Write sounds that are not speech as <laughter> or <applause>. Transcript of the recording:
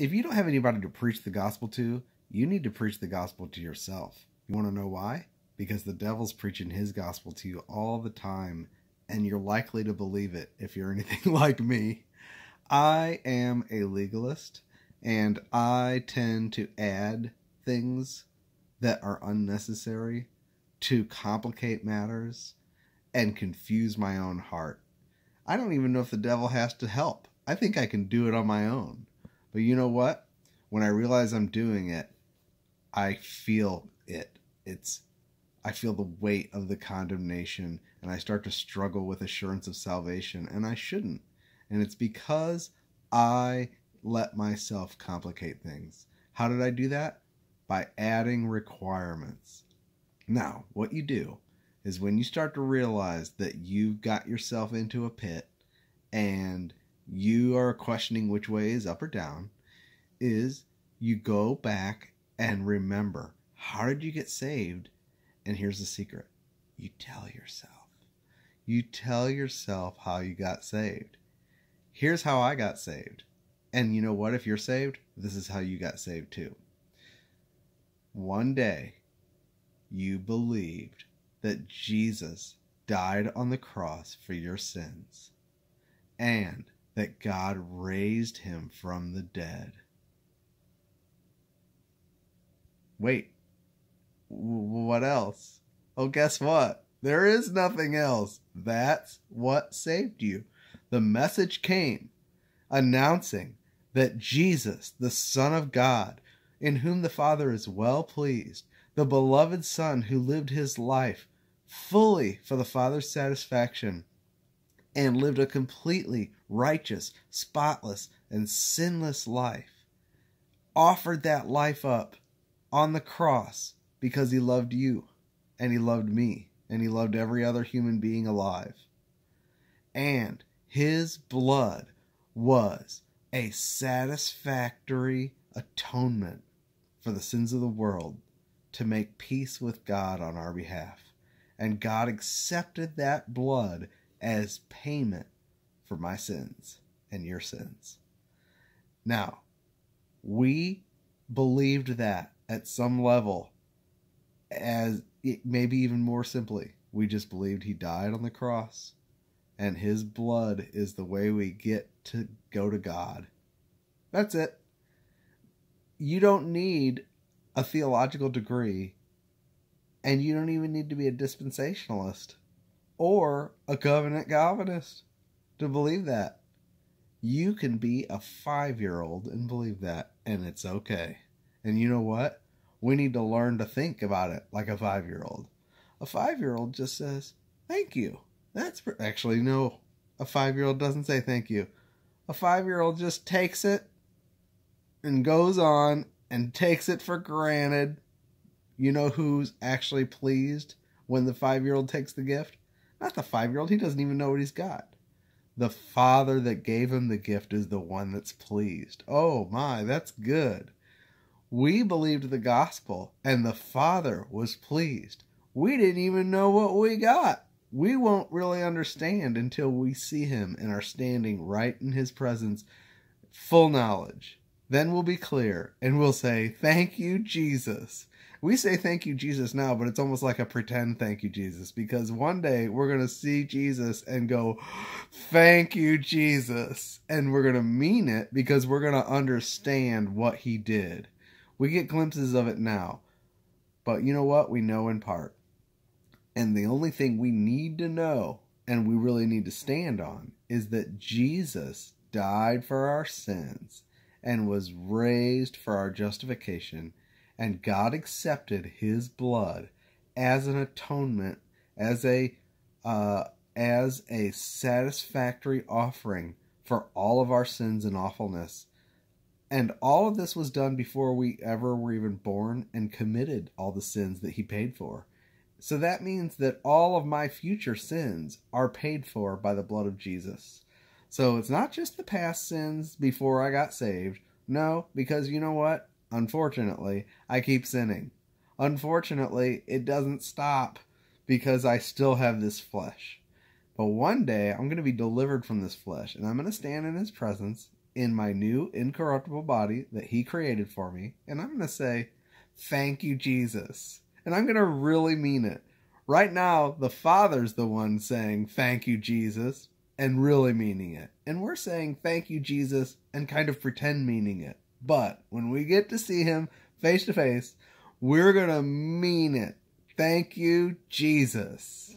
if you don't have anybody to preach the gospel to, you need to preach the gospel to yourself. You want to know why? Because the devil's preaching his gospel to you all the time, and you're likely to believe it if you're anything <laughs> like me. I am a legalist, and I tend to add things that are unnecessary to complicate matters and confuse my own heart. I don't even know if the devil has to help. I think I can do it on my own. But you know what? When I realize I'm doing it, I feel it. It's I feel the weight of the condemnation and I start to struggle with assurance of salvation and I shouldn't. And it's because I let myself complicate things. How did I do that? By adding requirements. Now, what you do is when you start to realize that you've got yourself into a pit and you are questioning which way is up or down, is you go back and remember how did you get saved? And here's the secret you tell yourself. You tell yourself how you got saved. Here's how I got saved. And you know what? If you're saved, this is how you got saved too. One day, you believed that Jesus died on the cross for your sins and that God raised him from the dead. Wait, what else? Oh, guess what? There is nothing else. That's what saved you. The message came announcing that Jesus, the Son of God, in whom the Father is well pleased, the beloved Son who lived his life fully for the Father's satisfaction and lived a completely righteous, spotless, and sinless life, offered that life up on the cross because he loved you and he loved me and he loved every other human being alive. And his blood was a satisfactory atonement for the sins of the world to make peace with God on our behalf. And God accepted that blood as payment for my sins and your sins. Now, we believed that at some level as maybe even more simply we just believed he died on the cross and his blood is the way we get to go to God. That's it. You don't need a theological degree and you don't even need to be a dispensationalist or a covenant Calvinist to believe that. You can be a five year old and believe that, and it's okay. And you know what? We need to learn to think about it like a five year old. A five year old just says, Thank you. That's actually no, a five year old doesn't say thank you. A five year old just takes it and goes on and takes it for granted. You know who's actually pleased when the five year old takes the gift? Not the five year old, he doesn't even know what he's got. The father that gave him the gift is the one that's pleased. Oh my, that's good. We believed the gospel, and the Father was pleased. We didn't even know what we got. We won't really understand until we see Him and are standing right in His presence, full knowledge. Then we'll be clear and we'll say, Thank you, Jesus. We say thank you, Jesus, now, but it's almost like a pretend thank you, Jesus, because one day we're going to see Jesus and go, Thank you, Jesus. And we're going to mean it because we're going to understand what He did. We get glimpses of it now. But you know what? We know in part. And the only thing we need to know, and we really need to stand on, is that Jesus died for our sins and was raised for our justification, and God accepted his blood as an atonement, as a uh, as a satisfactory offering for all of our sins and awfulness and all of this was done before we ever were even born and committed all the sins that he paid for. So that means that all of my future sins are paid for by the blood of Jesus. So it's not just the past sins before I got saved. No, because you know what? Unfortunately, I keep sinning. Unfortunately, it doesn't stop because I still have this flesh. But one day I'm going to be delivered from this flesh and I'm going to stand in his presence in my new incorruptible body that He created for me. And I'm going to say, Thank you, Jesus. And I'm going to really mean it. Right now, the Father's the one saying, Thank you, Jesus, and really meaning it. And we're saying, Thank you, Jesus, and kind of pretend meaning it. But when we get to see Him face to face, we're going to mean it. Thank you, Jesus.